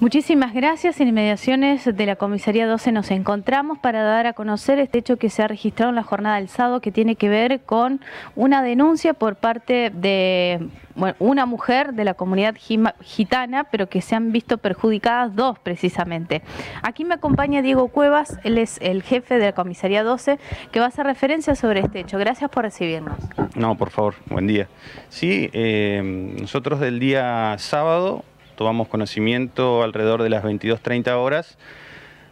Muchísimas gracias. En inmediaciones de la Comisaría 12 nos encontramos para dar a conocer este hecho que se ha registrado en la jornada del sábado que tiene que ver con una denuncia por parte de una mujer de la comunidad gitana, pero que se han visto perjudicadas dos precisamente. Aquí me acompaña Diego Cuevas, él es el jefe de la Comisaría 12, que va a hacer referencia sobre este hecho. Gracias por recibirnos. No, por favor, buen día. Sí, eh, nosotros del día sábado tomamos conocimiento alrededor de las 22.30 horas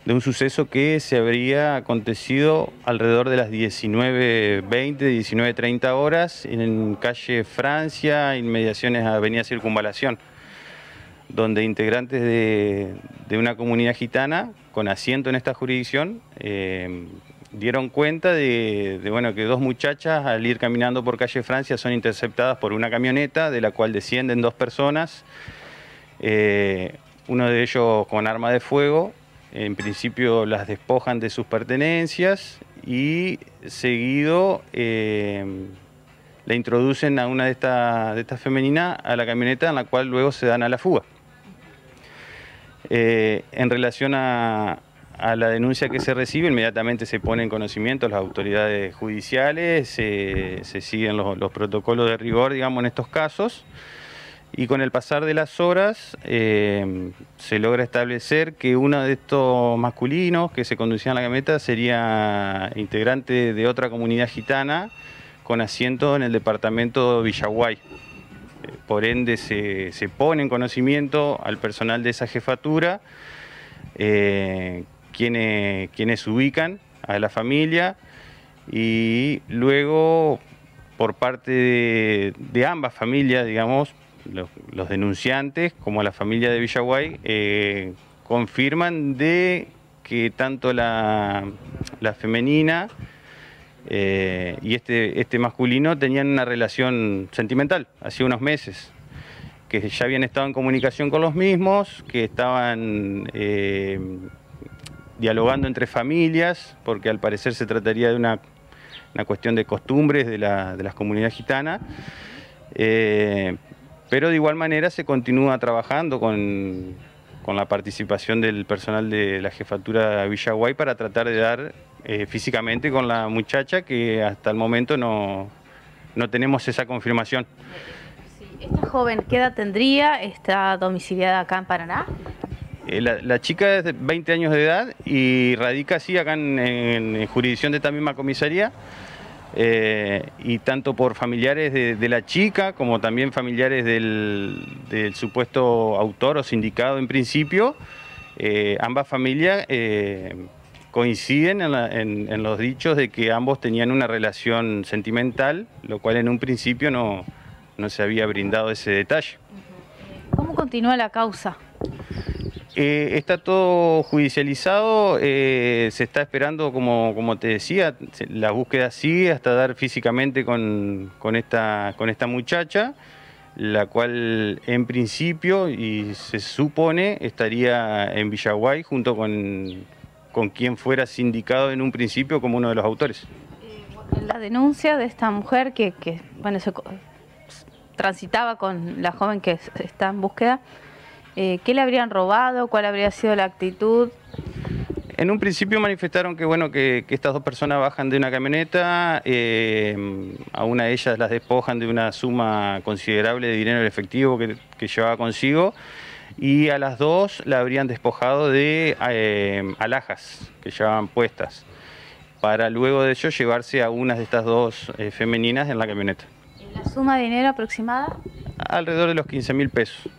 de un suceso que se habría acontecido alrededor de las 19.20, 19.30 horas en calle Francia, inmediaciones a Avenida Circunvalación, donde integrantes de, una comunidad gitana con asiento en esta jurisdicción eh, dieron cuenta de, bueno, que dos muchachas al ir caminando por calle Francia son interceptadas por una camioneta de la cual descienden dos personas eh, uno de ellos con arma de fuego, en principio las despojan de sus pertenencias y seguido eh, le introducen a una de estas femeninas a la camioneta en la cual luego se dan a la fuga. Eh, en relación a, la denuncia que se recibe, inmediatamente se pone en conocimiento las autoridades judiciales, se siguen los, los protocolos de rigor, digamos, en estos casos y con el pasar de las horas eh, se logra establecer que uno de estos masculinos que se conducía en la camioneta sería integrante de otra comunidad gitana con asiento en el departamento de Villaguay. Eh, por ende se, pone en conocimiento al personal de esa jefatura eh, quienes, ubican a la familia y luego por parte de ambas familias, digamos, los, denunciantes como la familia de Villaguay eh, confirman de que tanto la, femenina eh, y este, este masculino tenían una relación sentimental hace unos meses, que ya habían estado en comunicación con los mismos, que estaban eh, dialogando entre familias, porque al parecer se trataría de una, cuestión de costumbres de, la, de las comunidades gitanas. Pero de igual manera se continúa trabajando con, la participación del personal de la jefatura de Villaguay para tratar de dar eh, físicamente con la muchacha que hasta el momento no, tenemos esa confirmación. ¿Esta joven qué edad tendría? ¿Está domiciliada acá en Paraná? Eh, la, chica es de 20 años de edad y radica así acá en, en jurisdicción de esta misma comisaría. Eh, y tanto por familiares de, la chica como también familiares del, supuesto autor o sindicado en principio, eh, ambas familias eh, coinciden en, los dichos de que ambos tenían una relación sentimental, lo cual en un principio no, no se había brindado ese detalle. ¿Cómo continúa la causa? Eh, está todo judicializado, eh, se está esperando, como, como te decía, la búsqueda sigue hasta dar físicamente con, esta, con esta muchacha, la cual en principio y se supone estaría en Villaguay junto con, con quien fuera sindicado en un principio como uno de los autores. Eh, la denuncia de esta mujer que, que bueno, se transitaba con la joven que está en búsqueda, eh, ¿Qué le habrían robado? ¿Cuál habría sido la actitud? En un principio manifestaron que bueno que, estas dos personas bajan de una camioneta, eh, a una de ellas las despojan de una suma considerable de dinero efectivo que, llevaba consigo y a las dos la habrían despojado de eh, alhajas que llevaban puestas para luego de ello llevarse a una de estas dos femeninas en la camioneta. ¿La suma de dinero aproximada? Alrededor de los 15 mil pesos.